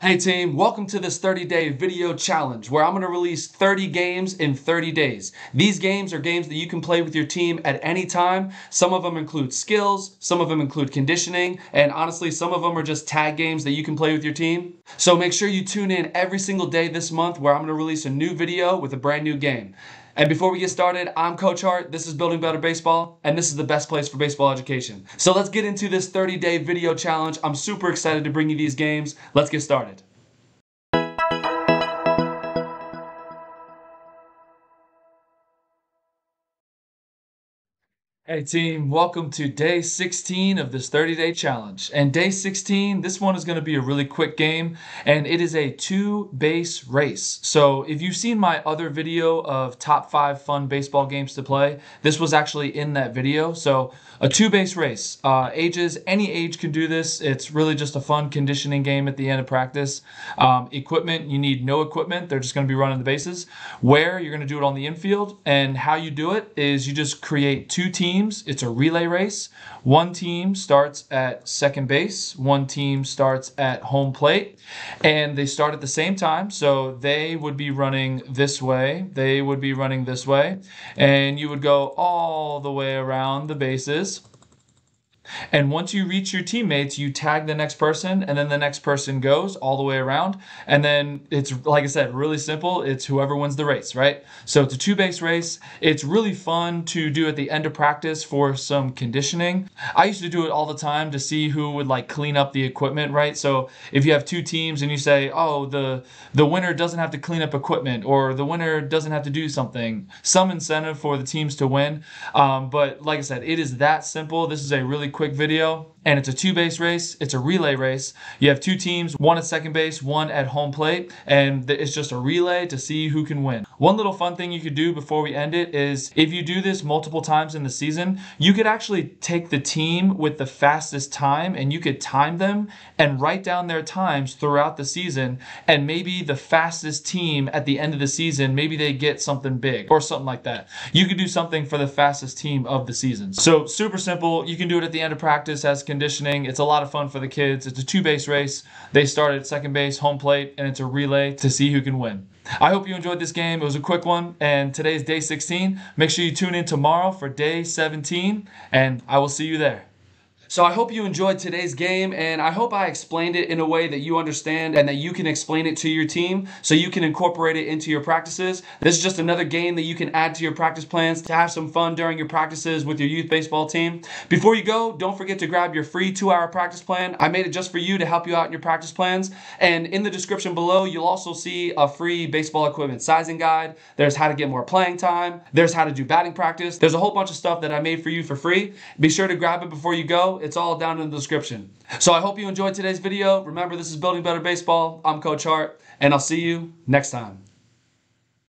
Hey team, welcome to this 30 day video challenge where I'm going to release 30 games in 30 days. These games are games that you can play with your team at any time. Some of them include skills, some of them include conditioning, and honestly, some of them are just tag games that you can play with your team. So make sure you tune in every single day this month where I'm going to release a new video with a brand new game. And before we get started, I'm Coach Hart, this is Building Better Baseball, and this is the best place for baseball education. So let's get into this 30 day video challenge. I'm super excited to bring you these games. Let's get started. Hey team, welcome to day 16 of this 30 day challenge. And day 16, this one is going to be a really quick game and it is a two base race. So if you've seen my other video of top five fun baseball games to play, this was actually in that video. So a two base race, uh, ages, any age can do this. It's really just a fun conditioning game at the end of practice. Um, equipment, you need no equipment. They're just going to be running the bases. Where you're going to do it on the infield and how you do it is you just create two teams teams. It's a relay race. One team starts at second base, one team starts at home plate, and they start at the same time. So they would be running this way, they would be running this way, and you would go all the way around the bases. And once you reach your teammates, you tag the next person, and then the next person goes all the way around. And then it's, like I said, really simple. It's whoever wins the race, right? So it's a two base race. It's really fun to do at the end of practice for some conditioning. I used to do it all the time to see who would like clean up the equipment, right? So if you have two teams and you say, oh, the, the winner doesn't have to clean up equipment or the winner doesn't have to do something, some incentive for the teams to win. Um, but like I said, it is that simple. This is a really quick video and it's a two base race. It's a relay race. You have two teams, one at second base, one at home plate, and it's just a relay to see who can win. One little fun thing you could do before we end it is if you do this multiple times in the season, you could actually take the team with the fastest time and you could time them and write down their times throughout the season. And maybe the fastest team at the end of the season, maybe they get something big or something like that. You could do something for the fastest team of the season. So super simple. You can do it at the end of practice as conditioning. It's a lot of fun for the kids. It's a two base race. They start at second base, home plate, and it's a relay to see who can win. I hope you enjoyed this game. It was a quick one, and today's day 16. Make sure you tune in tomorrow for day 17, and I will see you there. So I hope you enjoyed today's game and I hope I explained it in a way that you understand and that you can explain it to your team so you can incorporate it into your practices. This is just another game that you can add to your practice plans to have some fun during your practices with your youth baseball team. Before you go, don't forget to grab your free two hour practice plan. I made it just for you to help you out in your practice plans. And in the description below, you'll also see a free baseball equipment sizing guide. There's how to get more playing time. There's how to do batting practice. There's a whole bunch of stuff that I made for you for free. Be sure to grab it before you go. It's all down in the description. So I hope you enjoyed today's video. Remember, this is Building Better Baseball. I'm Coach Hart, and I'll see you next time.